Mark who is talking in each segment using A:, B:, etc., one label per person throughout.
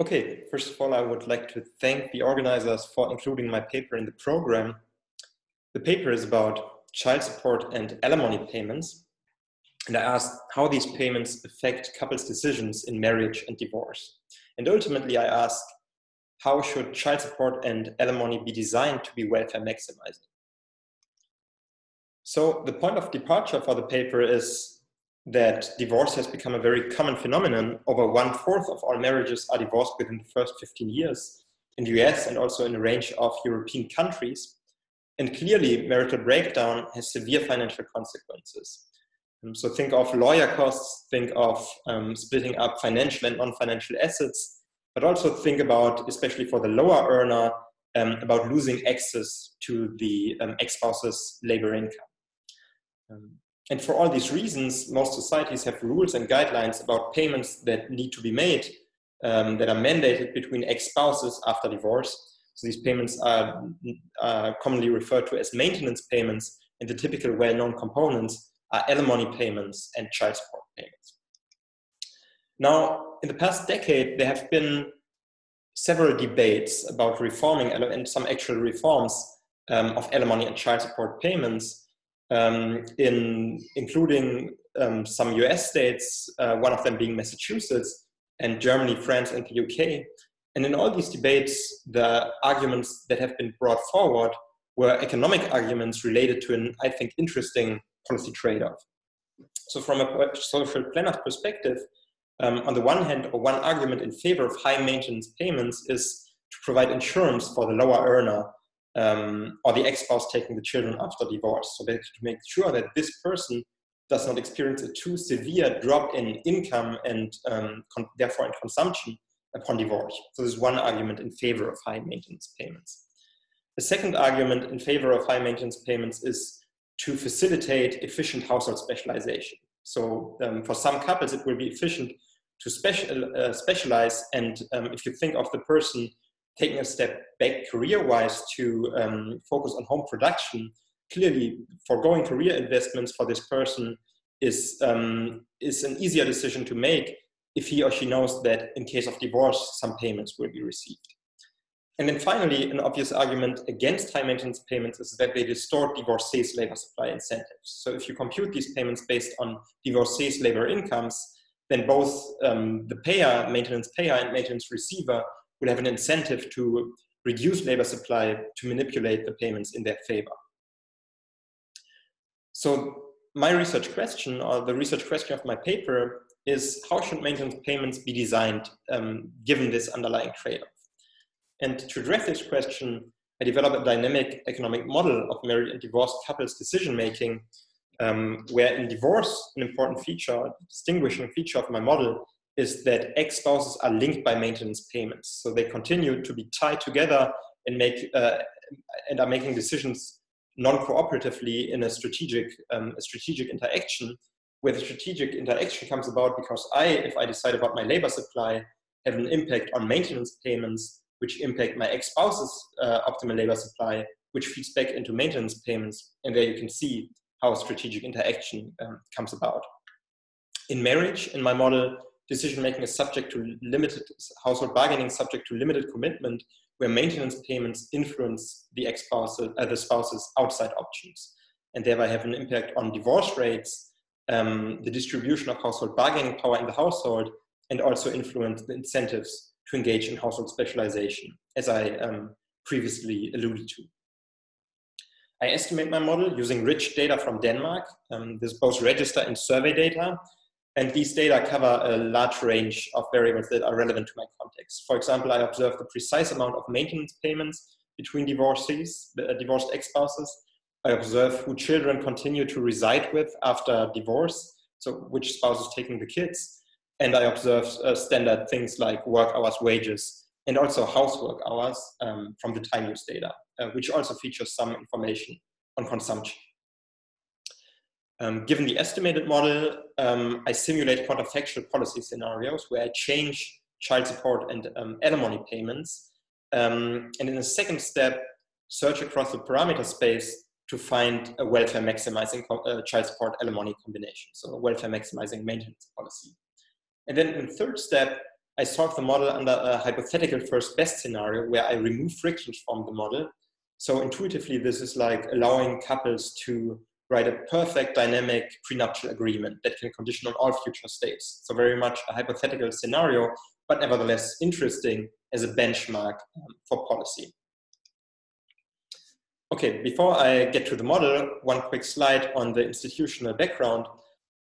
A: Okay, first of all, I would like to thank the organizers for including my paper in the program. The paper is about child support and alimony payments. And I asked how these payments affect couples' decisions in marriage and divorce. And ultimately, I asked how should child support and alimony be designed to be welfare maximizing? So, the point of departure for the paper is that divorce has become a very common phenomenon. Over one fourth of all marriages are divorced within the first 15 years in the US and also in a range of European countries. And clearly, marital breakdown has severe financial consequences. Um, so, think of lawyer costs, think of um, splitting up financial and non financial assets, but also think about, especially for the lower earner, um, about losing access to the um, ex spouse's labor income. And for all these reasons, most societies have rules and guidelines about payments that need to be made um, that are mandated between ex-spouses after divorce. So these payments are, commonly referred to as maintenance payments, and the typical well-known components are alimony payments and child support payments. Now, in the past decade, there have been several debates about reforming and some actual reforms um, of alimony and child support payments um, in including um, some US states, uh, one of them being Massachusetts, and Germany, France, and the UK. And in all these debates, the arguments that have been brought forward were economic arguments related to an, I think, interesting policy trade off. So, from a social planner's perspective, um, on the one hand, or one argument in favor of high maintenance payments is to provide insurance for the lower earner um, or the ex-spouse taking the children after divorce. So to make sure that this person does not experience a too severe drop in income and um, therefore in consumption upon divorce. So there's one argument in favor of high maintenance payments. The second argument in favor of high maintenance payments is to facilitate efficient household specialization. So um, for some couples, it will be efficient to special, uh, specialize. And um, if you think of the person taking a step back career-wise to um, focus on home production, clearly foregoing career investments for this person is um, is an easier decision to make if he or she knows that in case of divorce, some payments will be received. And then finally, an obvious argument against high maintenance payments is that they distort divorcees' labor supply incentives. So if you compute these payments based on divorcees' labor incomes, then both um, the payer, maintenance payer, and maintenance receiver will have an incentive to reduce labor supply to manipulate the payments in their favor. So my research question, or the research question of my paper, is how should maintenance payments be designed um, given this underlying trade-off? And to address this question, I developed a dynamic economic model of married and divorced couples decision-making, um, where in divorce, an important feature, distinguishing feature of my model is that ex-spouses are linked by maintenance payments. So they continue to be tied together and make uh, and are making decisions non-cooperatively in a strategic um, a strategic interaction, where the strategic interaction comes about because I, if I decide about my labor supply, have an impact on maintenance payments, which impact my ex-spouse's uh, optimal labor supply, which feeds back into maintenance payments. And there you can see how strategic interaction um, comes about. In marriage, in my model, decision making is subject to limited household bargaining, subject to limited commitment, where maintenance payments influence the ex uh, the spouse's outside options, and thereby have an impact on divorce rates, um, the distribution of household bargaining power in the household, and also influence the incentives to engage in household specialization, as I um, previously alluded to. I estimate my model using rich data from Denmark. Um, this both register and survey data, and these data cover a large range of variables that are relevant to my context. For example, I observe the precise amount of maintenance payments between divorcees, uh, divorced ex-spouses. I observe who children continue to reside with after divorce, so which spouse is taking the kids. And I observe uh, standard things like work hours, wages, and also housework hours um, from the time use data, uh, which also features some information on consumption. Um, given the estimated model, um, I simulate counterfactual policy scenarios where I change child support and um, alimony payments. Um, and in the second step, search across the parameter space to find a welfare maximizing uh, child support alimony combination, so a welfare maximizing maintenance policy. And then in the third step, I solve the model under a hypothetical first best scenario where I remove frictions from the model. So intuitively, this is like allowing couples to write a perfect dynamic prenuptial agreement that can condition on all future states. So very much a hypothetical scenario, but nevertheless interesting as a benchmark um, for policy. Okay, before I get to the model, one quick slide on the institutional background.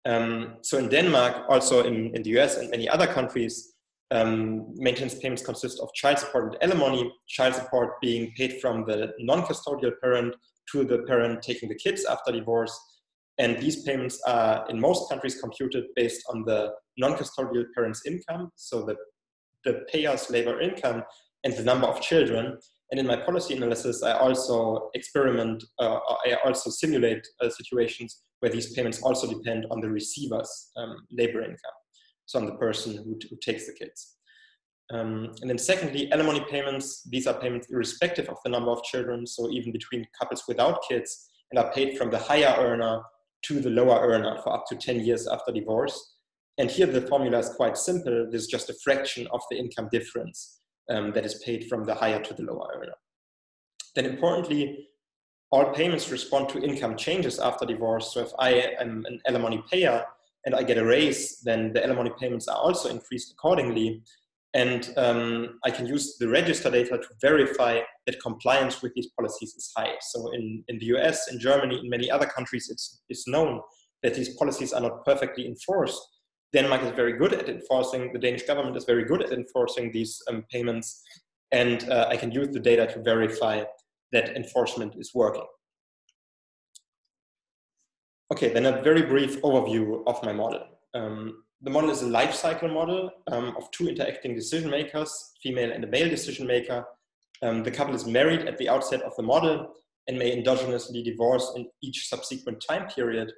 A: Um, so in Denmark, also in, in the US and many other countries, um, maintenance payments consist of child support and alimony, child support being paid from the non-custodial parent to the parent taking the kids after divorce. And these payments are in most countries computed based on the non-custodial parent's income, so the, the payer's labor income and the number of children. And in my policy analysis, I also experiment, uh, I also simulate uh, situations where these payments also depend on the receiver's um, labor income so on the person who, who takes the kids. Um, and then secondly, alimony payments, these are payments irrespective of the number of children, so even between couples without kids, and are paid from the higher earner to the lower earner for up to 10 years after divorce. And here the formula is quite simple. There's just a fraction of the income difference um, that is paid from the higher to the lower earner. Then importantly, all payments respond to income changes after divorce. So if I am an alimony payer, and I get a raise, then the alimony payments are also increased accordingly. And um, I can use the register data to verify that compliance with these policies is high. So in, in the US, in Germany, in many other countries, it's, it's known that these policies are not perfectly enforced. Denmark is very good at enforcing, the Danish government is very good at enforcing these um, payments. And uh, I can use the data to verify that enforcement is working. Okay, then a very brief overview of my model. Um, the model is a life cycle model um, of two interacting decision makers, female and a male decision maker. Um, the couple is married at the outset of the model and may endogenously divorce in each subsequent time period.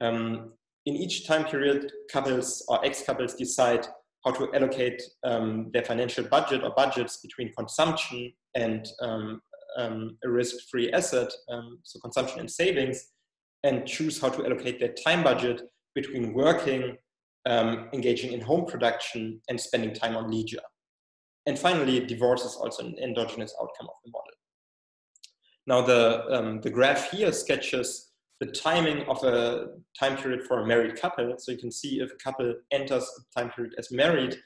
A: Um, in each time period, couples or ex-couples decide how to allocate um, their financial budget or budgets between consumption and um, a risk-free asset, so consumption and savings, and choose how to allocate their time budget between working, um, engaging in home production, and spending time on leisure. And finally, divorce is also an endogenous outcome of the model. Now, the, um, the graph here sketches the timing of a time period for a married couple. So you can see if a couple enters a time period as married,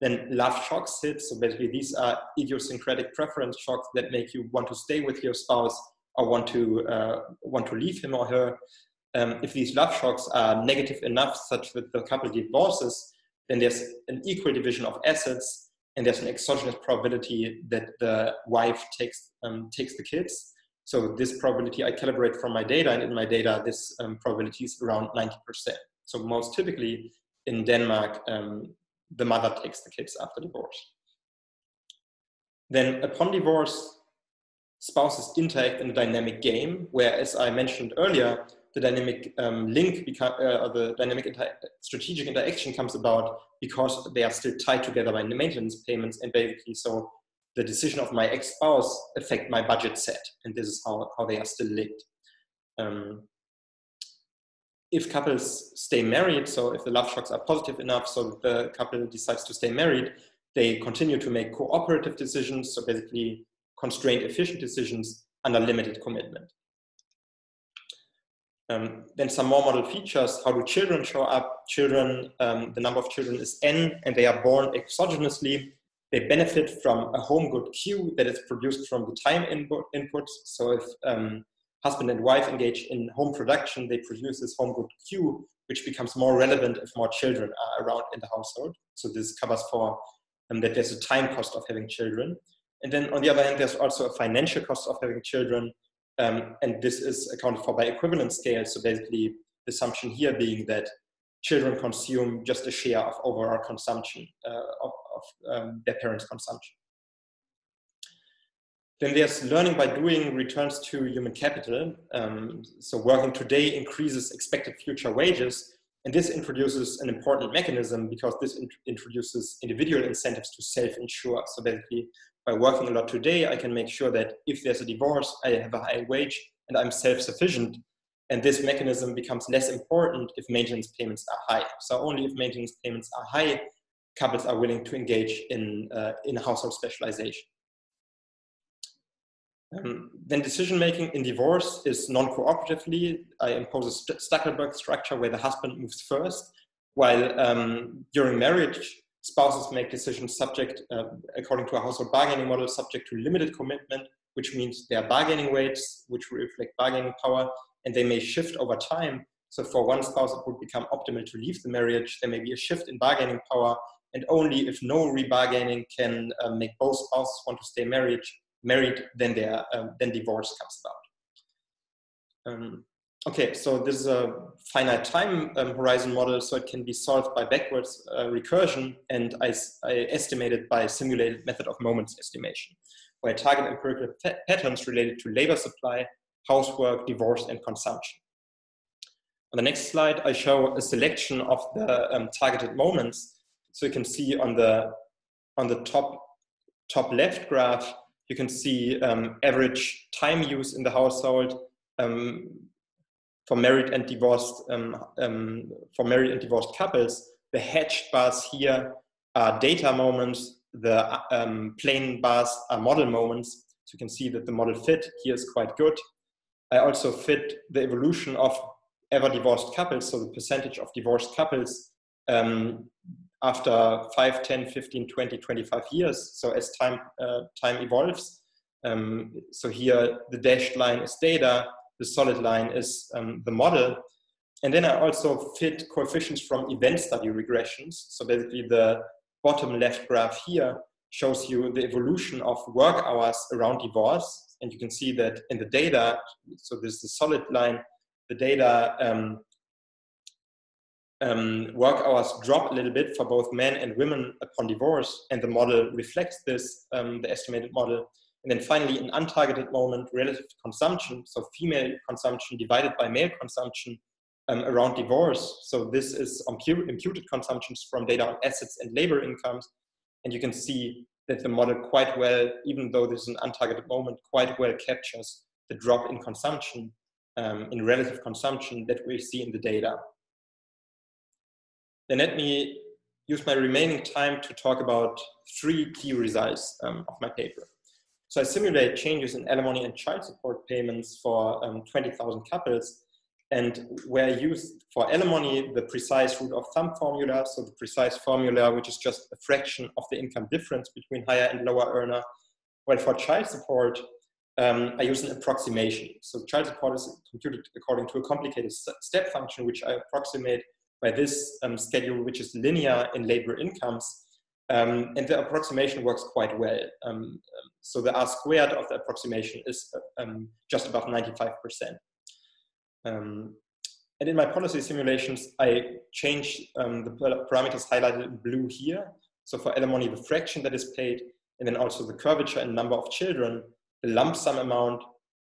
A: then love shocks hit. So basically, these are idiosyncratic preference shocks that make you want to stay with your spouse or want to uh, want to leave him or her. Um, if these love shocks are negative enough, such that the couple divorces, then there's an equal division of assets, and there's an exogenous probability that the wife takes um, takes the kids. So this probability I calibrate from my data, and in my data, this um, probability is around 90%. So most typically in Denmark, um, the mother takes the kids after divorce. Then upon divorce, spouses interact in a dynamic game, where, as I mentioned earlier, the dynamic um, link, uh, the dynamic inter strategic interaction comes about because they are still tied together by the maintenance payments, and basically, so the decision of my ex-spouse affect my budget set, and this is how, how they are still linked. Um, if couples stay married, so if the love shocks are positive enough, so the couple decides to stay married, they continue to make cooperative decisions. So basically, constrained efficient decisions under limited commitment. Um, then some more model features, how do children show up? Children, um, the number of children is n and they are born exogenously. They benefit from a home good Q that is produced from the time input, inputs. So if um, husband and wife engage in home production, they produce this home good Q, which becomes more relevant if more children are around in the household. So this covers for um, that there's a time cost of having children. And then on the other hand, there's also a financial cost of having children. Um, and this is accounted for by equivalent scale. So basically, the assumption here being that children consume just a share of overall consumption uh, of, of um, their parents' consumption. Then there's learning by doing returns to human capital. Um, so working today increases expected future wages. And this introduces an important mechanism because this in introduces individual incentives to self-insure. So basically, by working a lot today, I can make sure that if there's a divorce, I have a high wage and I'm self-sufficient. And this mechanism becomes less important if maintenance payments are high. So only if maintenance payments are high, couples are willing to engage in, uh, in household specialization. Um, then decision making in divorce is non-cooperatively. I impose a Stackelberg structure where the husband moves first, while um, during marriage, spouses make decisions subject, uh, according to a household bargaining model, subject to limited commitment, which means their bargaining weights, which reflect bargaining power, and they may shift over time. So for one spouse, it would become optimal to leave the marriage. There may be a shift in bargaining power, and only if no rebargaining can uh, make both spouses want to stay married, married, then um, then divorce comes about. Um, okay, so this is a finite time um, horizon model, so it can be solved by backwards uh, recursion, and I, I estimated by simulated method of moments estimation, where I target empirical patterns related to labor supply, housework, divorce, and consumption. On the next slide, I show a selection of the um, targeted moments. So you can see on the on the top top left graph you can see um, average time use in the household um, for married and divorced um, um, for married and divorced couples. The hatched bars here are data moments. The um, plain bars are model moments. So you can see that the model fit here is quite good. I also fit the evolution of ever divorced couples, so the percentage of divorced couples um, after 5, 10, 15, 20, 25 years. So as time, uh, time evolves, um, so here the dashed line is data, the solid line is um, the model. And then I also fit coefficients from event study regressions. So basically the bottom left graph here shows you the evolution of work hours around divorce. And you can see that in the data, so this is the solid line, the data um, um, work hours drop a little bit for both men and women upon divorce, and the model reflects this, um, the estimated model. And then finally, an untargeted moment, relative to consumption, so female consumption divided by male consumption um, around divorce. So this is imputed consumptions from data on assets and labor incomes. And you can see that the model quite well, even though this is an untargeted moment, quite well captures the drop in consumption, um, in relative consumption that we see in the data. Then let me use my remaining time to talk about three key results um, of my paper. So I simulate changes in alimony and child support payments for um, 20,000 couples. And where I use for alimony the precise rule of thumb formula, so the precise formula, which is just a fraction of the income difference between higher and lower earner. Well, for child support, um, I use an approximation. So child support is computed according to a complicated step function, which I approximate by this um, schedule, which is linear in labor incomes. Um, and the approximation works quite well. Um, um so the R squared of the approximation is uh, um, just above 95%. Um, and in my policy simulations, I change the parameters highlighted in blue here. So for alimony, the fraction that is paid, and then also the curvature and number of children, the lump sum amount,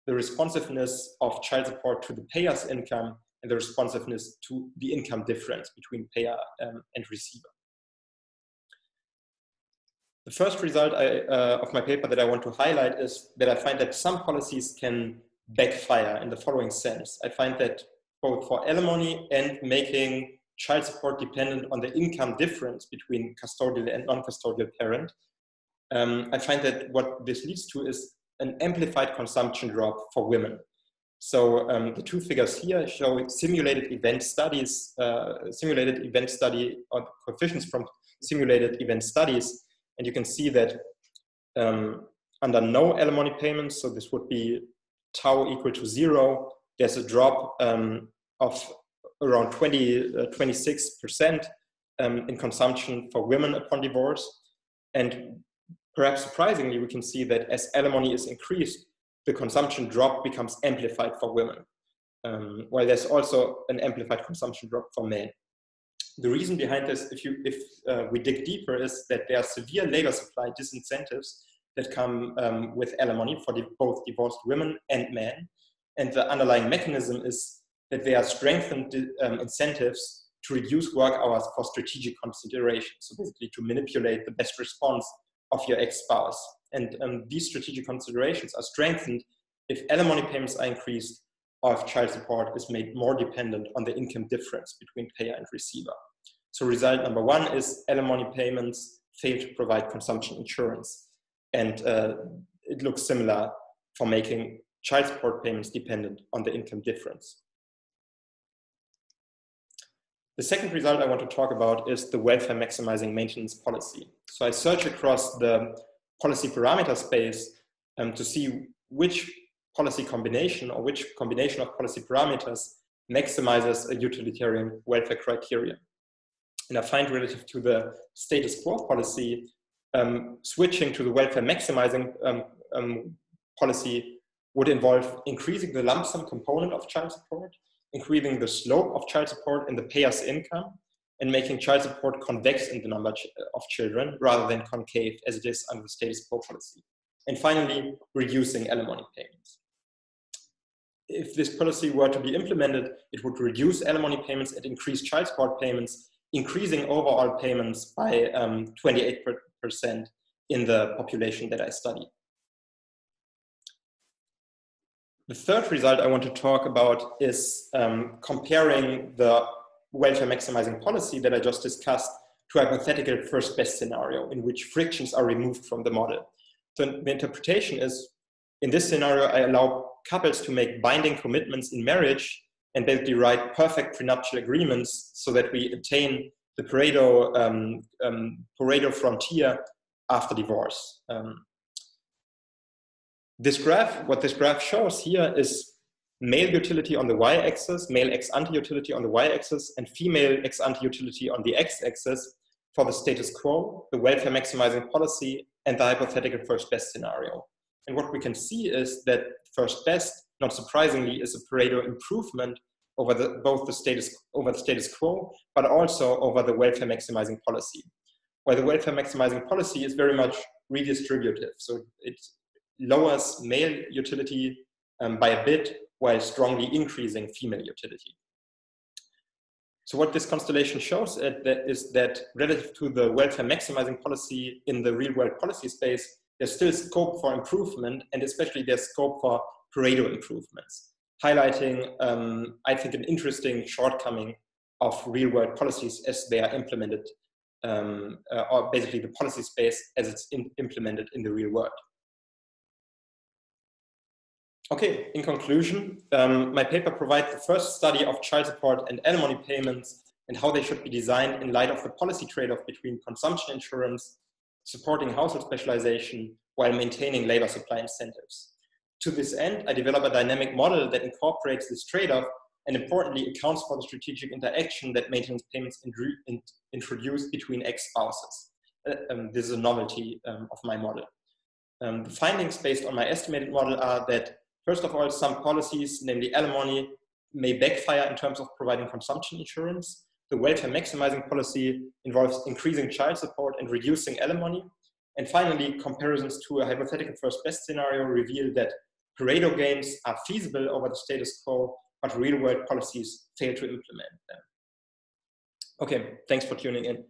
A: the responsiveness of child support to the payer's income, and the responsiveness to the income difference between payer um, and receiver. The first result I, uh, of my paper that I want to highlight is that I find that some policies can backfire in the following sense. I find that both for alimony and making child support dependent on the income difference between custodial and non-custodial parent, um, I find that what this leads to is an amplified consumption drop for women. So um, the two figures here show simulated event studies, uh, simulated event study or coefficients from simulated event studies. And you can see that um, under no alimony payments, so this would be tau equal to zero, there's a drop um, of around 20, uh, 26% um, in consumption for women upon divorce. And perhaps surprisingly, we can see that as alimony is increased, the consumption drop becomes amplified for women, um, while there's also an amplified consumption drop for men. The reason behind this, if, you, if uh, we dig deeper, is that there are severe labor supply disincentives that come um, with alimony for the, both divorced women and men. And the underlying mechanism is that there are strengthened um, incentives to reduce work hours for strategic considerations. So basically to manipulate the best response of your ex-spouse. And um, these strategic considerations are strengthened if alimony payments are increased or if child support is made more dependent on the income difference between payer and receiver. So result number one is alimony payments fail to provide consumption insurance. And uh, it looks similar for making child support payments dependent on the income difference. The second result I want to talk about is the welfare maximizing maintenance policy. So I search across the policy parameter space um, to see which policy combination or which combination of policy parameters maximizes a utilitarian welfare criteria. And I find relative to the status quo policy, um, switching to the welfare maximizing um, um, policy would involve increasing the lump sum component of child support, increasing the slope of child support in the payer's income, and making child support convex in the number of children rather than concave as it is under the status quo policy. And finally, reducing alimony payments. If this policy were to be implemented, it would reduce alimony payments and increase child support payments, increasing overall payments by um, 28% in the population that I studied. The third result I want to talk about is um, comparing the welfare maximizing policy that I just discussed to a hypothetical first best scenario in which frictions are removed from the model. So the interpretation is, in this scenario, I allow couples to make binding commitments in marriage and basically write perfect prenuptial agreements so that we attain the Pareto, um, um, Pareto frontier after divorce. Um, this graph, what this graph shows here is male utility on the y-axis, male ex-ante utility on the y-axis, and female ex-ante utility on the x-axis for the status quo, the welfare maximizing policy, and the hypothetical first best scenario. And what we can see is that first best, not surprisingly, is a Pareto improvement over the, both the status over the status quo, but also over the welfare maximizing policy. Where the welfare maximizing policy is very much redistributive, so it lowers male utility um, by a bit while strongly increasing female utility. So what this constellation shows is that relative to the welfare maximizing policy in the real world policy space, there's still scope for improvement and especially there's scope for Pareto improvements, highlighting, um, I think, an interesting shortcoming of real world policies as they are implemented, um, uh, or basically the policy space as it's implemented in the real world. Okay, in conclusion, um, my paper provides the first study of child support and alimony payments and how they should be designed in light of the policy trade-off between consumption insurance, supporting household specialization, while maintaining labor supply incentives. To this end, I develop a dynamic model that incorporates this trade-off and importantly accounts for the strategic interaction that maintenance payments introduce between ex-spouses. Uh, um, this is a novelty um, of my model. Um, the findings based on my estimated model are that First of all, some policies, namely alimony, may backfire in terms of providing consumption insurance. The welfare maximizing policy involves increasing child support and reducing alimony. And finally, comparisons to a hypothetical first best scenario reveal that Pareto gains are feasible over the status quo, but real world policies fail to implement them. Okay, thanks for tuning in.